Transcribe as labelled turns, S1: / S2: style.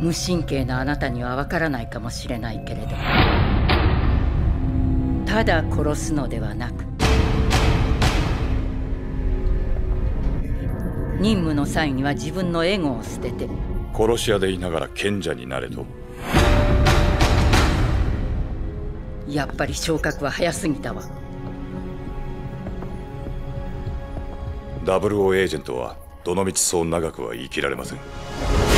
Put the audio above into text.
S1: 無神経なあなたにはわからないかもしれないけれどただ殺すのではなく任務の際には自分のエゴを捨てて。
S2: 殺し屋でいながら賢者になれと。
S1: やっぱり昇格は早すぎたわ。
S2: ダブルエージェントはどのみちそう長くは生きられません。